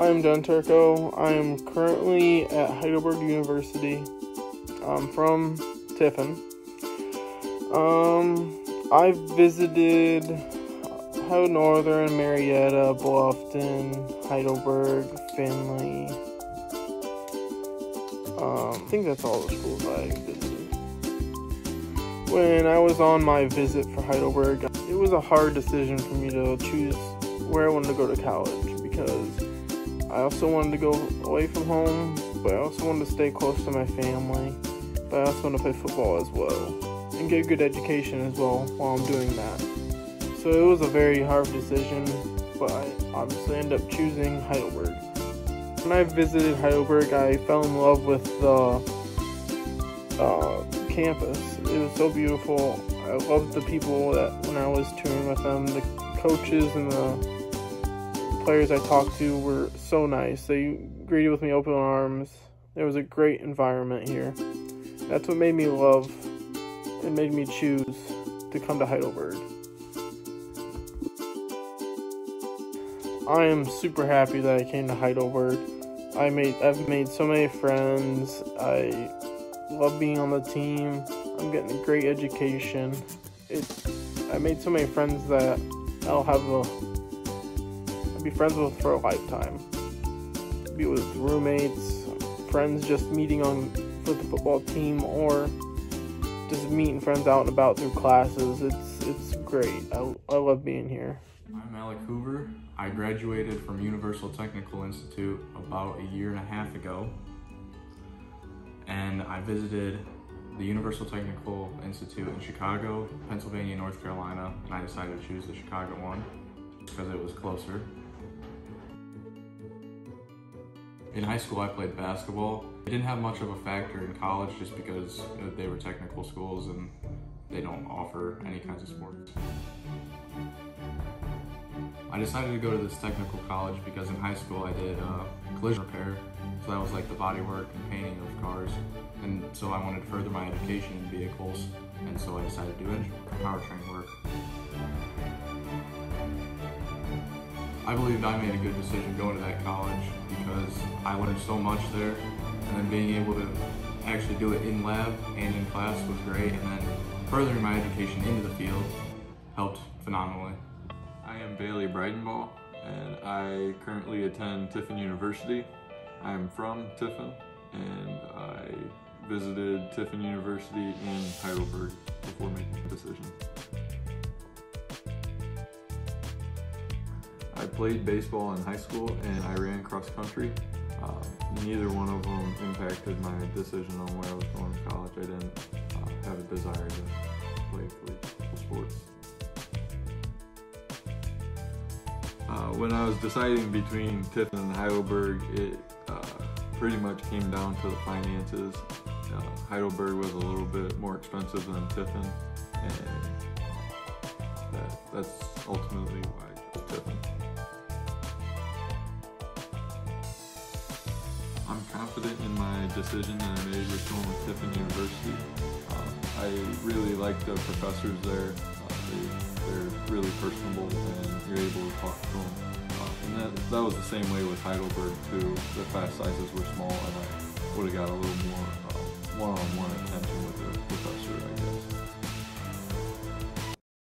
I'm John Turco. I am currently at Heidelberg University. I'm from Tiffin. Um, I've visited Ohio Northern, Marietta, Bluffton, Heidelberg, Findlay. Um, I think that's all the schools I visited. When I was on my visit for Heidelberg, it was a hard decision for me to choose where I wanted to go to college because I also wanted to go away from home, but I also wanted to stay close to my family. But I also want to play football as well and get a good education as well while I'm doing that. So it was a very hard decision, but I obviously ended up choosing Heidelberg. When I visited Heidelberg, I fell in love with the uh, campus. It was so beautiful. I loved the people that when I was touring with them, the coaches and the players I talked to were so nice. They greeted with me open arms. There was a great environment here. That's what made me love and made me choose to come to Heidelberg. I am super happy that I came to Heidelberg. I made I've made so many friends. I love being on the team. I'm getting a great education. It I made so many friends that I'll have a be friends with for a lifetime. Be with roommates, friends just meeting on for the football team, or just meeting friends out and about through classes. It's it's great. I, I love being here. I'm Alec Hoover. I graduated from Universal Technical Institute about a year and a half ago. And I visited the Universal Technical Institute in Chicago, Pennsylvania, North Carolina, and I decided to choose the Chicago one because it was closer. In high school, I played basketball. It didn't have much of a factor in college just because they were technical schools and they don't offer any kinds of sports. I decided to go to this technical college because in high school I did uh, collision repair. So that was like the body work and painting of cars. And so I wanted to further my education in vehicles. And so I decided to do engine powertrain work. I believed I made a good decision going to that college because I learned so much there and then being able to actually do it in lab and in class was great and then furthering my education into the field helped phenomenally. I am Bailey Bridenball and I currently attend Tiffin University. I am from Tiffin and I visited Tiffin University in Heidelberg before making the decision. Played baseball in high school and I ran cross country. Uh, neither one of them impacted my decision on where I was going to college. I didn't uh, have a desire to play sports. Uh, when I was deciding between Tiffin and Heidelberg, it uh, pretty much came down to the finances. Uh, Heidelberg was a little bit more expensive than Tiffin, and that, that's ultimately why confident in my decision that I made with going with Tiffin University. Um, I really like the professors there. Uh, they, are really personable and you're able to talk to them. Uh, and that, that was the same way with Heidelberg too. The class sizes were small and I would have got a little more uh, one-on-one -on -one attention with the, with